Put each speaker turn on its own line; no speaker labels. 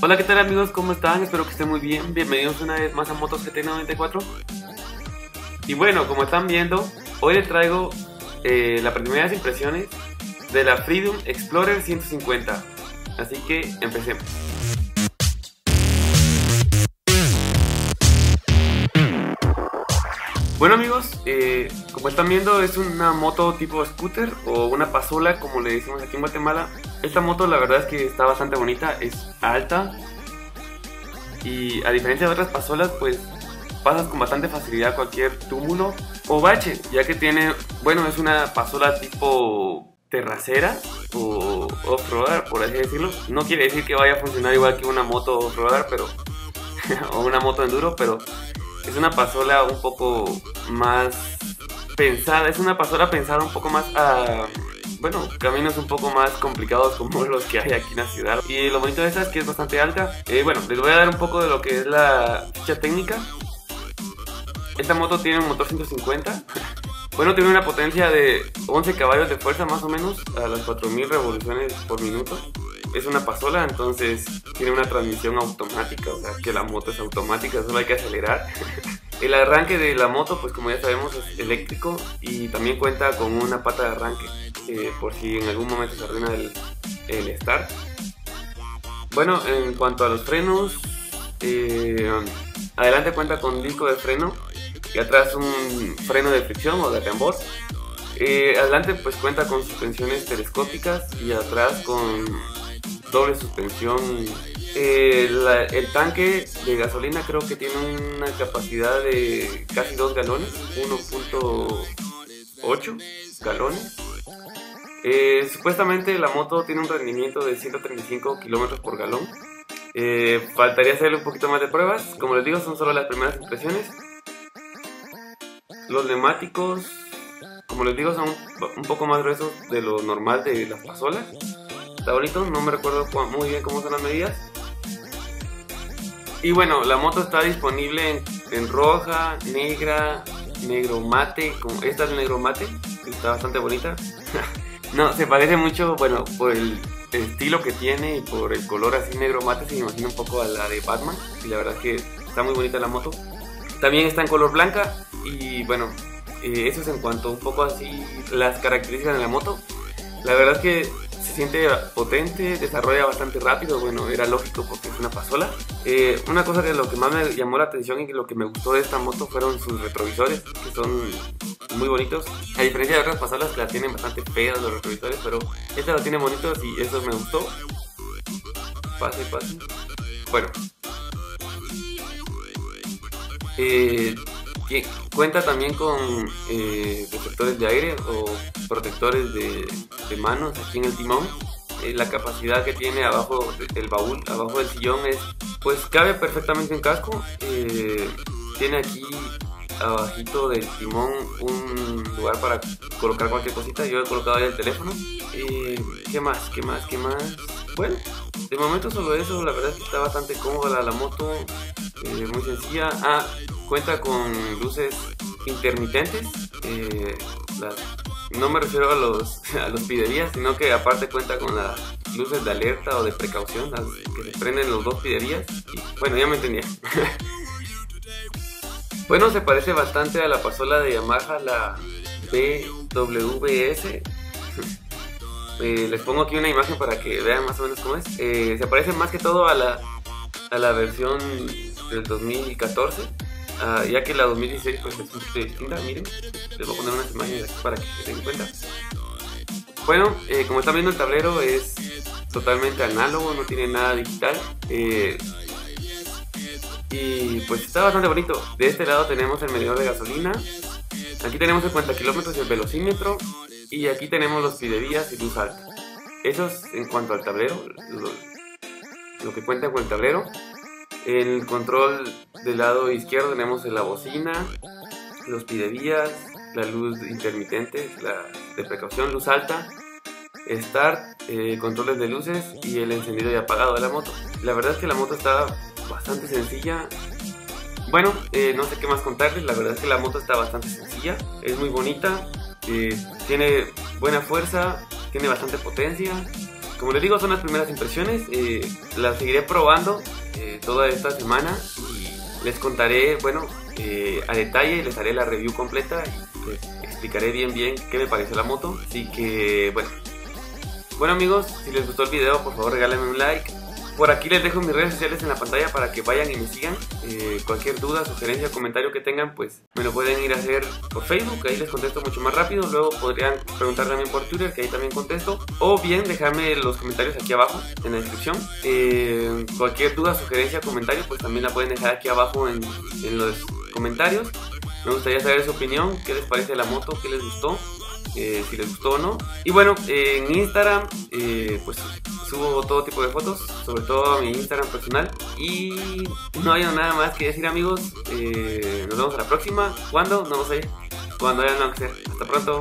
Hola, ¿qué tal amigos? ¿Cómo están? Espero que estén muy bien. Bienvenidos una vez más a Motos GT94. Y bueno, como están viendo, hoy les traigo eh, las primeras impresiones de la Freedom Explorer 150. Así que empecemos. Bueno amigos, eh, como están viendo es una moto tipo scooter o una pasola como le decimos aquí en Guatemala. Esta moto la verdad es que está bastante bonita, es alta y a diferencia de otras pasolas pues pasas con bastante facilidad cualquier túmulo o bache, ya que tiene, bueno es una pasola tipo terracera o off-roader por así decirlo. No quiere decir que vaya a funcionar igual que una moto off-roader pero o una moto enduro, pero es una pasola un poco más pensada, es una pasola pensada un poco más a, bueno, caminos un poco más complicados como los que hay aquí en la ciudad. Y lo bonito de esta es que es bastante alta. Eh, bueno, les voy a dar un poco de lo que es la ficha técnica. Esta moto tiene un motor 150. Bueno, tiene una potencia de 11 caballos de fuerza más o menos a las 4000 revoluciones por minuto es una pasola, entonces tiene una transmisión automática, o sea que la moto es automática, solo hay que acelerar. El arranque de la moto, pues como ya sabemos, es eléctrico y también cuenta con una pata de arranque, eh, por si en algún momento se arruina el, el start. Bueno, en cuanto a los frenos, eh, adelante cuenta con disco de freno y atrás un freno de fricción o de tambor. Eh, adelante pues cuenta con suspensiones telescópicas y atrás con doble suspensión. Eh, el tanque de gasolina creo que tiene una capacidad de casi 2 galones, 1.8 galones. Eh, supuestamente la moto tiene un rendimiento de 135 kilómetros por galón. Eh, faltaría hacerle un poquito más de pruebas. Como les digo, son solo las primeras impresiones. Los neumáticos, como les digo, son un poco más gruesos de lo normal de las pasolas. Está bonito, no me recuerdo muy bien cómo son las medidas. Y bueno, la moto está disponible en, roja, negra, negro mate, como esta es negro mate, está bastante bonita. no, se parece mucho, bueno, por el estilo que tiene y por el color así negro mate, se me imagina un poco a la de Batman. Y la verdad es que está muy bonita la moto. También está en color blanca y bueno, eh, eso es en cuanto un poco así las características de la moto. La verdad es que se siente potente, desarrolla bastante rápido, bueno, era lógico porque es una pasola. Eh, una cosa que lo que más me llamó la atención y lo que me gustó de esta moto fueron sus retrovisores, que son muy bonitos. A diferencia de otras pasolas que la tienen bastante feas los retrovisores, pero esta la tiene bonitos y eso me gustó. Pase, pase. Bueno. Eh, cuenta también con eh, protectores de aire o protectores de, manos aquí en el timón. Eh, la capacidad que tiene abajo del baúl, abajo del sillón, es pues cabe perfectamente en casco. Eh, tiene aquí abajito del timón un lugar para colocar cualquier cosita. Yo he colocado ahí el teléfono. ¿Qué más? ¿Qué más? ¿Qué más? Bueno, de momento solo eso. La verdad es que está bastante cómoda la, moto. muy sencilla. Ah, cuenta con luces intermitentes. Eh, no me refiero a los, a los piderías, sino que aparte cuenta con las luces de alerta o de precaución, las que se prenden los dos piderías. Bueno, ya me entendía. bueno, se parece bastante a la pasola de Yamaha, la BWS. Eh, les pongo aquí una imagen para que vean más o menos cómo es. Eh, se parece más que todo a la, a la versión del 2014 Ah, ya que la 2016 pues, es poquito distinta, miren, les voy a poner unas imágenes aquí para que se den cuenta. Bueno, eh, como están viendo el tablero es totalmente análogo, no tiene nada digital. Eh, y pues está bastante bonito. De este lado tenemos el medidor de gasolina. Aquí tenemos el cuenta kilómetros y el velocímetro. Y aquí tenemos los pidevías y luz alta. Eso es en cuanto al tablero, lo, lo que cuenta con el tablero. El control del lado izquierdo tenemos la bocina, los pidevías, la luz intermitente, la de precaución, luz alta. start, eh, controles de luces y el encendido y apagado de la moto. La verdad es que la moto está bastante sencilla. Bueno, eh, no sé qué más contarles, la verdad es que la moto está bastante sencilla, es muy bonita, eh, tiene buena fuerza, tiene bastante potencia. Como les digo, son las primeras impresiones, las seguiré probando toda esta semana les contaré, bueno, a detalle, les haré la review completa y les explicaré bien bien qué me pareció la moto. Así que, bueno, bueno amigos, si les gustó el video, por favor regálenme un like. Por aquí les dejo mis redes sociales en la pantalla para que vayan y me sigan. Eh, cualquier duda, sugerencia, comentario que tengan, pues me lo pueden ir a hacer por Facebook, ahí les contesto mucho más rápido. Luego podrían preguntar también por Twitter, que ahí también contesto. O bien dejarme los comentarios aquí abajo en la descripción. Eh, cualquier duda, sugerencia, comentario, pues también la pueden dejar aquí abajo en, los comentarios. Me gustaría saber su opinión, qué les parece la moto, qué les gustó. Eh, si les gustó o no. Y bueno, en Instagram, eh, pues subo todo tipo de fotos, sobre todo a mi Instagram personal. Y no hay nada más que decir amigos. Eh, nos vemos a la próxima. ¿Cuándo? No lo sé. Cuando haya no que Hasta pronto.